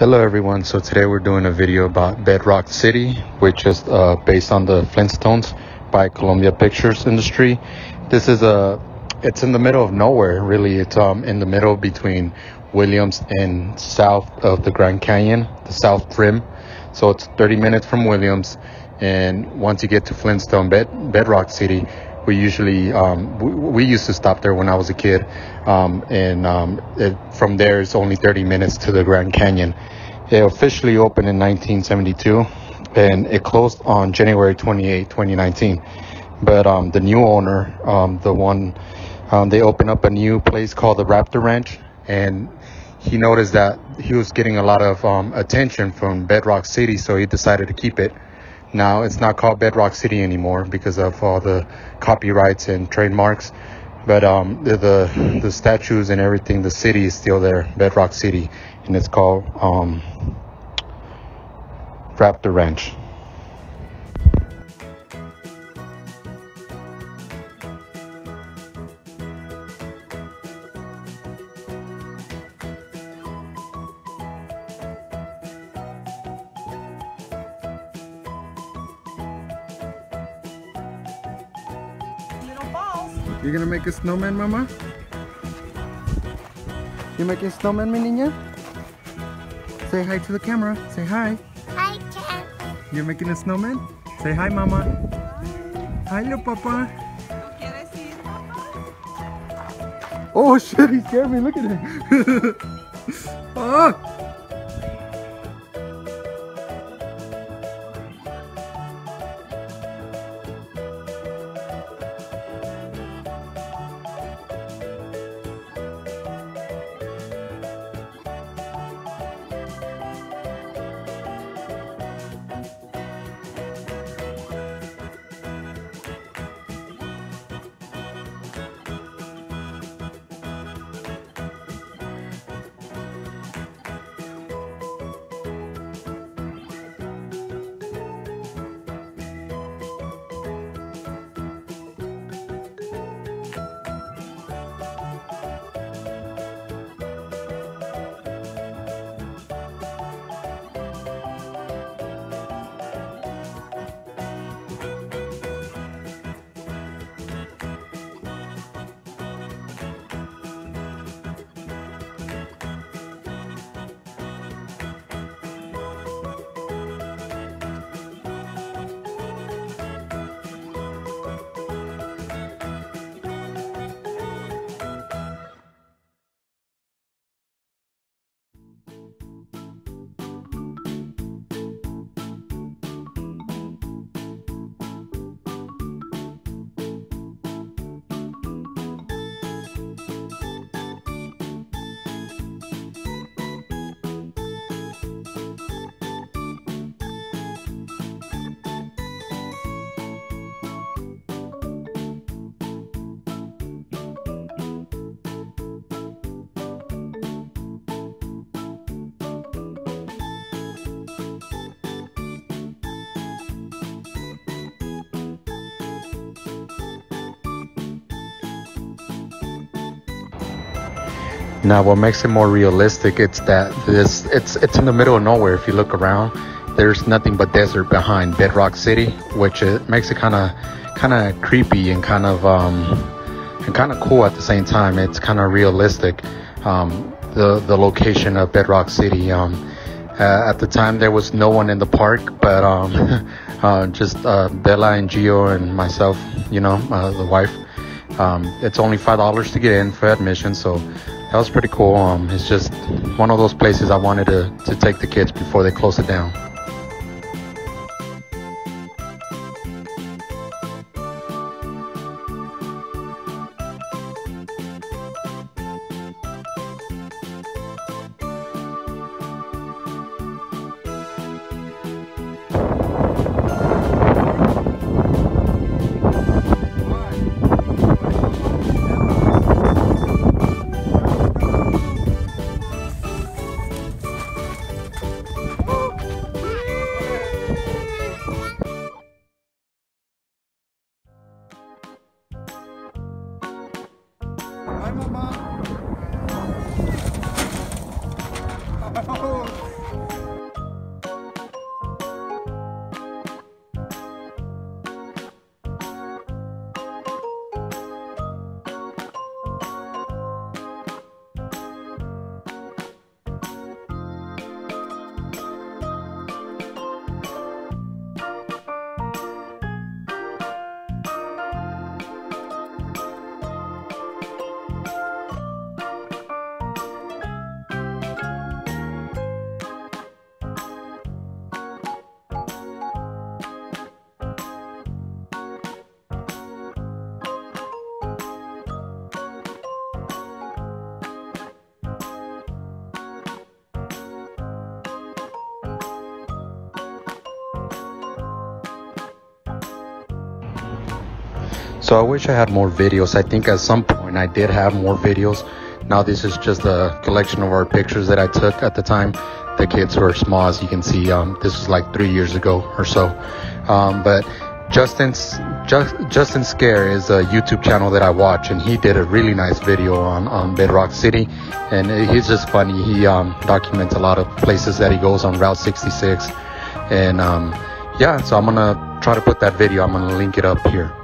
Hello everyone, so today we're doing a video about Bedrock City, which is uh, based on the Flintstones by Columbia Pictures Industry. This is a, it's in the middle of nowhere really, it's um, in the middle between Williams and south of the Grand Canyon, the South Rim. So it's 30 minutes from Williams and once you get to Flintstone, Bed- Bedrock City, we usually um, we, we, used to stop there when I was a kid, um, and um, it, from there it's only 30 minutes to the Grand Canyon. It officially opened in 1972, and it closed on January 28, 2019. But um, the new owner, um, the one, um, they opened up a new place called the Raptor Ranch, and he noticed that he was getting a lot of attention from Bedrock City, so he decided to keep it. Now it's not called Bedrock City anymore because of all the copyrights and trademarks. But um, the, the, the statues and everything, the city is still there, Bedrock City, and it's called um, Raptor Ranch. You're gonna make a snowman, Mama? You making a snowman, mi niña? Say hi to the camera. Say hi. Hi, Ken. You're making a snowman? Say hi, Mama. Hi, little Papa. Oh shit, he scared me. Look at him. oh! Now, what makes it more realistic, it's that this it's it's in the middle of nowhere. If you look around, there's nothing but desert behind Bedrock City, which it makes it kind of kind of creepy and kind of um, and kind of cool at the same time. It's kind of realistic. Um, the the location of Bedrock City. Um, uh, at the time, there was no one in the park, but um, uh, just uh, Bella and Jio and myself. You know, uh, the wife. Um, it's only five dollars to get in for admission, so that was pretty cool. Um, it's just one of those places I wanted to, to take the kids before they close it down. Hi, Mama. Oh, So I wish I had more videos. I think at some point I did have more videos. Now this is just a collection of our pictures that I took at the time. The kids were small, as you can see. Um, this was like three years ago or so. Um, but Justin's Just, Justin Scare is a YouTube channel that I watch, and he did a really nice video on, on Bedrock City, and he's just funny. He um, documents a lot of places that he goes on Route 66, and um, yeah, so I'm gonna try to put that video. I'm gonna link it up here.